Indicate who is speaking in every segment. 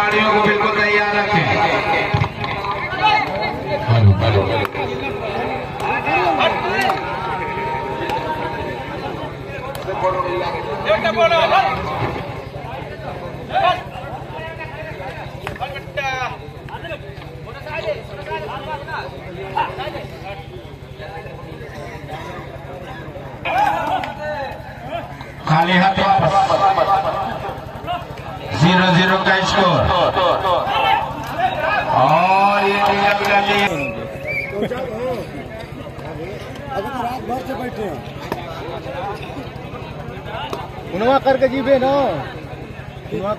Speaker 1: खिलाड़ियों को बिल्कुल तैयार रखें। खाली हाथ वापस ज़ीरो ज़ीरो का स्कोर और ये निकल गई
Speaker 2: अभी तो रात भर से बैठे हैं उनवा करके जीवे ना उनवा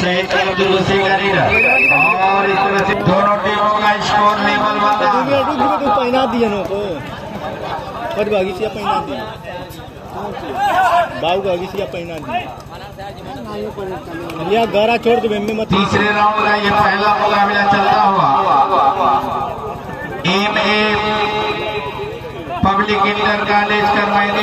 Speaker 1: सही तरफ़ और दोनों टीमों का स्कोर लेवल वाला
Speaker 2: दुनिया डूब गई तो पहना दिए ना को पर भागी पहना दिए बाबू से पहना दिए गारा छोड़ दे में मत
Speaker 1: तीसरे राउंड का ये पहला मुकाबला चलता हुआ। M A public inter college करवाई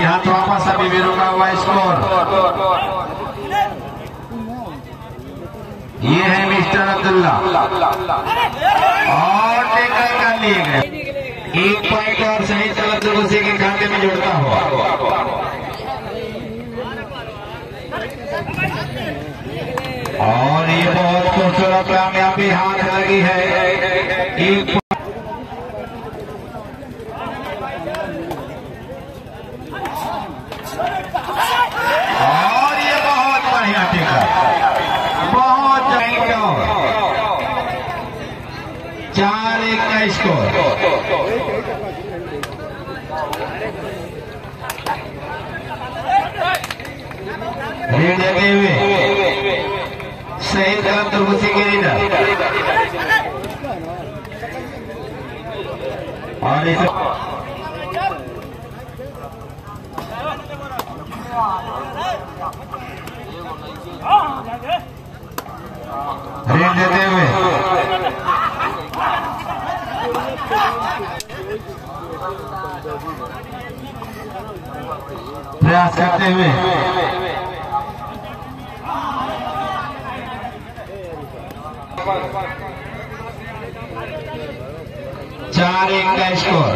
Speaker 1: यहाँ तो वापस अभी भी रुका हुआ स्कोर। ये है अब्दुल्ला। और टेकर कर लिए गए। एक पॉइंट और सही तरफ़ दुरुस्ती के खाते में जुड़ता हुआ। और ये बहुत खूबसूरत कामयाबी हाथ लगी है। एक और ये बहुत बढ़िया टीका बहुत बढ़िया चार एक का स्कोर रीड देते हुए सही तरफ़ तो घुसी के रीडर और इसे रीड देते हुए प्रयास करते हुए। चार एक का स्कोर।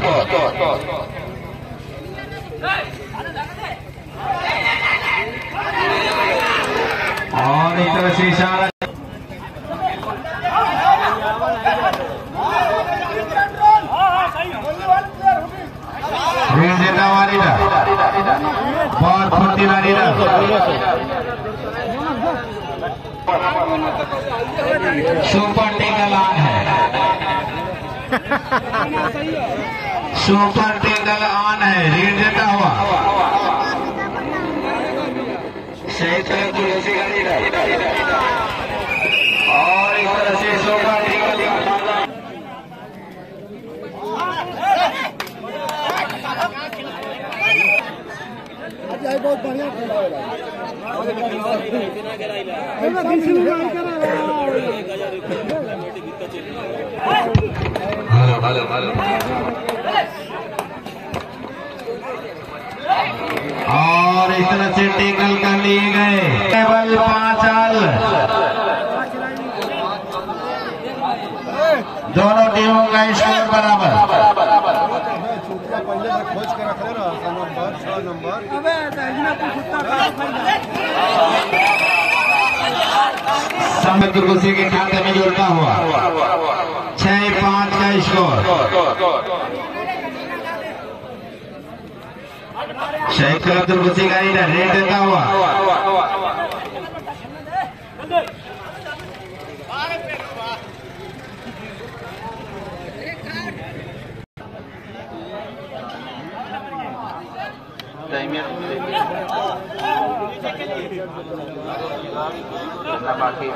Speaker 1: और एक तरह से इशारा रीड देता हुआ रीडर बहुत फुर्तीला सुपर टेकल ऑन है। सुपर टेकल ऑन है, रीड देता हुआ। सही तरह ऐसी का रीडर और इस तरह से सुपर टेकल
Speaker 2: बहुत बढ़िया खेला
Speaker 1: और इस तरह से टेकल कर लिए गए। केवल पाँच आल दोनों टीमों का स्कोर बराबर।
Speaker 2: मोहम्मद कुरबुसी के
Speaker 1: खाते में जुड़ता हुआ। छह पाँच का स्कोर। शहीद क्लब दुर्गुसी का इधर रेड देता हुआ। टाइम बाकी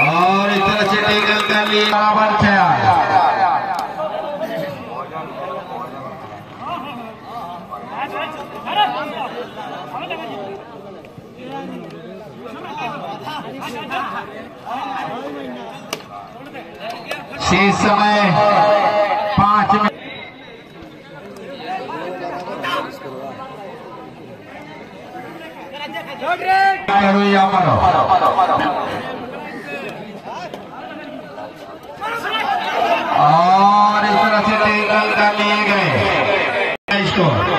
Speaker 1: और इतना चिट्ठी गंगा ली बराबर छया शेष समय पाँच मिनट या मरो और इस तरह से टेकल कर लिए गए स्कोर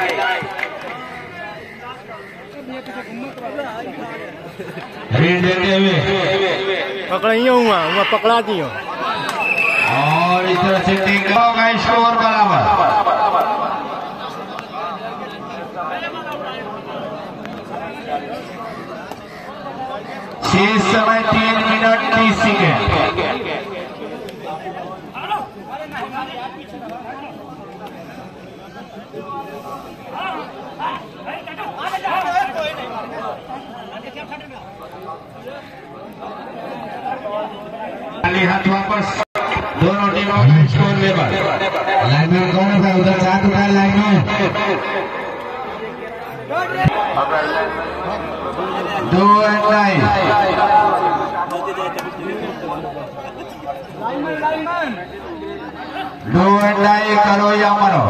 Speaker 2: पकड़ाइया हुआ हुआ पकड़ा दियो
Speaker 1: और इस तरह से स्कोर बराबर शेष समय तीन मिनट तीस सेकेंड खाली हाथ वापस। दोनों टीमों का स्कोर लेवल लाइनमैन कौन है उधर साथ उठा लाइनमैन दो एंड नाइन दो एंड नाइन करो या मरो।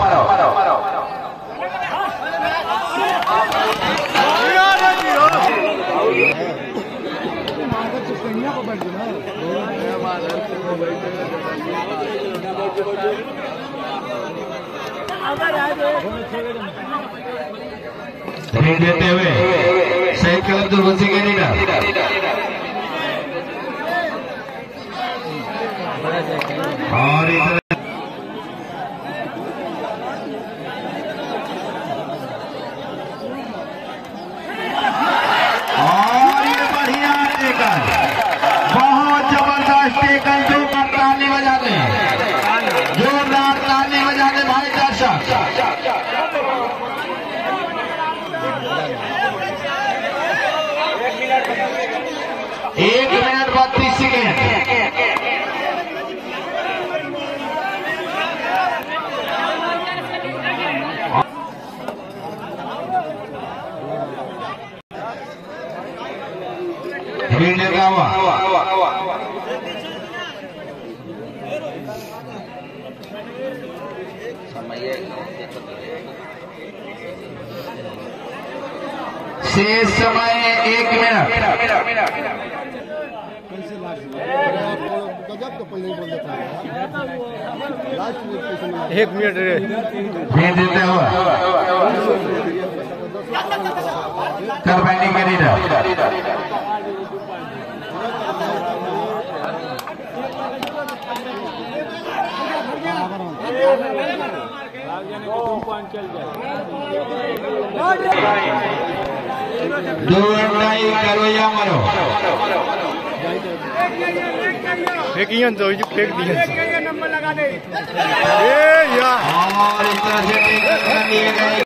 Speaker 1: रीड देते हुए शहीद कलम दुर्बंसी के लीडर और इधर और ये बढ़िया टेकल बहुत ज़बरदस्त टेकल जो पर ताली बजा दे जोरदार ताली बजा दे एक मिनट बत्तीस सेकेंड रीड लगा हुआ शेष समय एक मिनट।
Speaker 3: एक मिनट रे।
Speaker 1: भेज देते हुए कर बैटिंग के लीडर करो या मरो।
Speaker 3: फेंकिया तो जो फेंक दिया
Speaker 4: नंबर लगा दे।
Speaker 3: ए यार
Speaker 1: और इस तरह से टेकल गए।